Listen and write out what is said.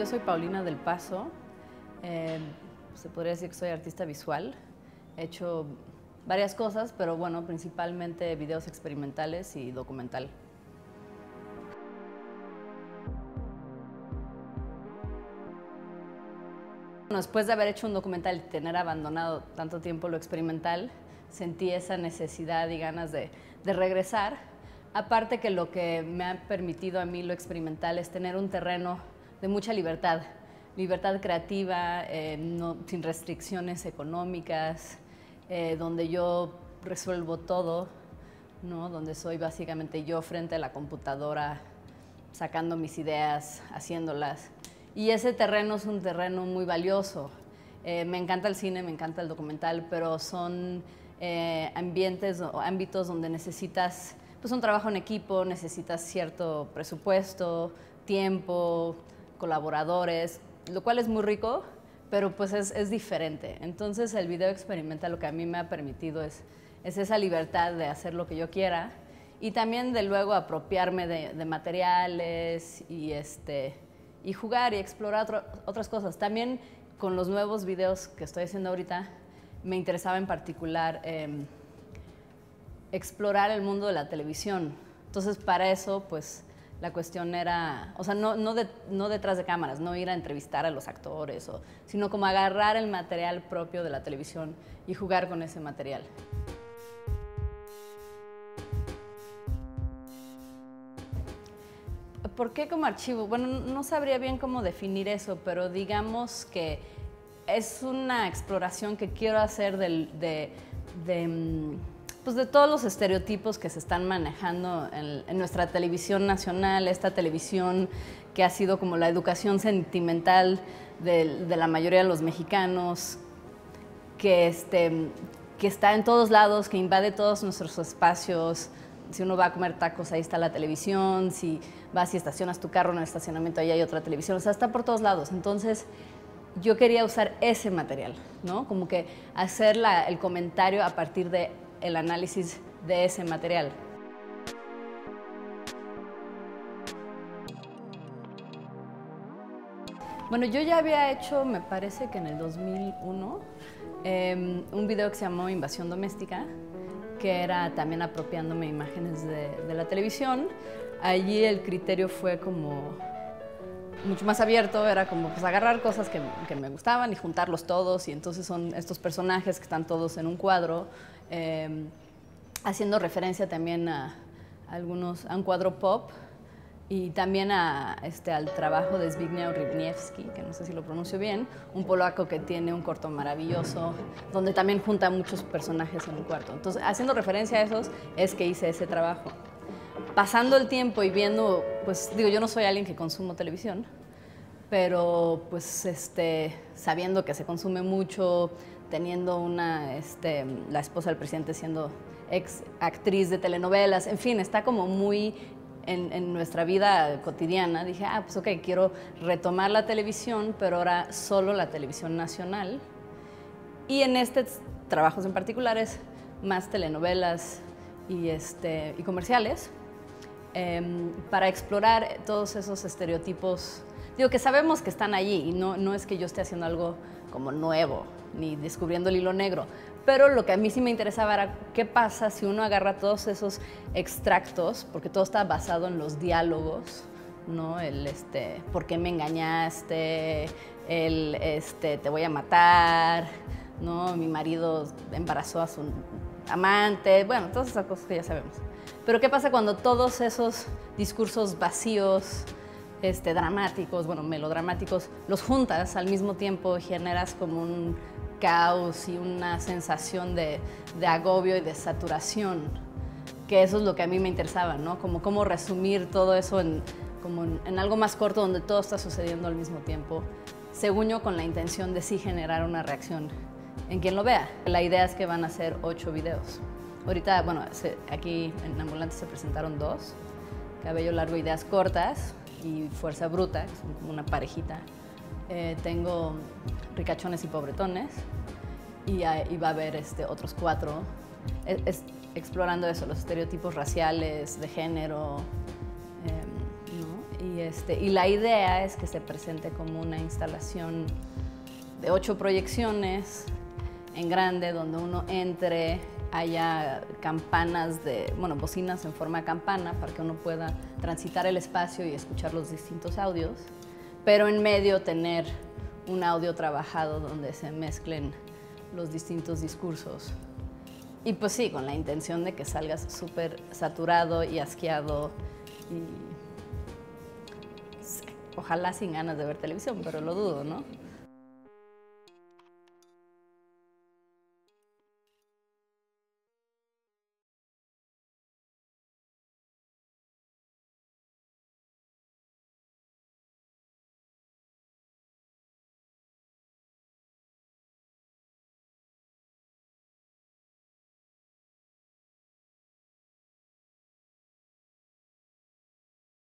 Yo soy Paulina del Paso. Eh, se podría decir que soy artista visual. He hecho varias cosas, pero bueno, principalmente videos experimentales y documental. después de haber hecho un documental y tener abandonado tanto tiempo lo experimental, sentí esa necesidad y ganas de, de regresar. Aparte que lo que me ha permitido a mí lo experimental es tener un terreno de mucha libertad, libertad creativa, eh, no, sin restricciones económicas, eh, donde yo resuelvo todo, ¿no? donde soy básicamente yo frente a la computadora, sacando mis ideas, haciéndolas. Y ese terreno es un terreno muy valioso. Eh, me encanta el cine, me encanta el documental, pero son ambientes o ámbitos donde necesitas pues, un trabajo en equipo, necesitas cierto presupuesto, tiempo, colaboradores, lo cual es muy rico, pero pues es, es diferente. Entonces el video experimental lo que a mí me ha permitido es, es esa libertad de hacer lo que yo quiera y también de luego apropiarme de, de materiales y, este, y jugar y explorar otras cosas. También con los nuevos videos que estoy haciendo ahorita, me interesaba en particular eh, explorar el mundo de la televisión. Entonces para eso, pues la cuestión era, o sea, no, no, no, detrás de cámaras, no ir a entrevistar a los actores, o, sino como agarrar el material propio de la televisión y jugar con ese material. ¿Por qué como archivo? Bueno, no sabría bien cómo definir eso, pero digamos que es una exploración que quiero hacer de, de mm, pues de todos los estereotipos que se están manejando en, nuestra televisión nacional, esta televisión que ha sido como la educación sentimental de, la mayoría de los mexicanos, que, este, que está en todos lados, que invade todos nuestros espacios. Si uno va a comer tacos, ahí está la televisión. Si vas y estacionas tu carro en el estacionamiento, ahí hay otra televisión. O sea, está por todos lados. Entonces, yo quería usar ese material, ¿no? Como que hacer el comentario a partir de el análisis de ese material. Bueno, yo ya había hecho, me parece que en el 2001, em, un video que se llamó Invasión Doméstica, que era también apropiándome imágenes de, la televisión. Allí el criterio fue como mucho más abierto, era como pues agarrar cosas que, que, me gustaban y juntarlos todos y entonces son estos personajes que están todos en un cuadro Em, haciendo referencia también a, algunos, a un cuadro pop y también a, este, al trabajo de Zbigniew Rybniewski, que no sé si lo pronuncio bien, un polaco que tiene un corto maravilloso, donde también junta muchos personajes en un cuarto. Entonces, haciendo referencia a esos, es que hice ese trabajo. Pasando el tiempo y viendo, pues digo, yo no soy alguien que consumo televisión, pero pues este, sabiendo que se consume mucho, teniendo una, este, la esposa del presidente siendo ex actriz de telenovelas, en fin, está como muy en, nuestra vida cotidiana. Dije, ah, pues ok, quiero retomar la televisión, pero ahora solo la televisión nacional. Y en estos trabajos en particulares, más telenovelas y, este, y comerciales, em, para explorar todos esos estereotipos, digo que sabemos que están allí y no, no es que yo esté haciendo algo como nuevo, ni descubriendo el hilo negro. Pero lo que a mí sí me interesaba era qué pasa si uno agarra todos esos extractos, porque todo está basado en los diálogos, ¿no? El este, ¿por qué me engañaste? El este, te voy a matar, ¿no? Mi marido embarazó a su amante, bueno, todas esas cosas que ya sabemos. Pero ¿qué pasa cuando todos esos discursos vacíos, este, dramáticos, bueno, melodramáticos, los juntas al mismo tiempo generas como un caos y una sensación de, agobio y de saturación, que eso es lo que a mí me interesaba, ¿no? Como cómo resumir todo eso en, como en, algo más corto donde todo está sucediendo al mismo tiempo, según yo con la intención de sí generar una reacción en quien lo vea. La idea es que van a ser ocho videos. Ahorita, bueno, aquí en Ambulante se presentaron dos, Cabello Largo, Ideas Cortas y Fuerza Bruta, que como una parejita. Eh, tengo ricachones y pobretones y, va a haber este, otros cuatro es, explorando eso, los estereotipos raciales, de género. Y Y, este, y la idea es que se presente como una instalación de ocho proyecciones en grande, donde uno entre, haya campanas de, bueno, bocinas en forma de campana para que uno pueda transitar el espacio y escuchar los distintos audios, pero en medio tener un audio trabajado donde se mezclen los distintos discursos. Y pues sí, con la intención de que salgas súper saturado y asqueado y ojalá sin ganas de ver televisión, pero lo dudo, ¿no?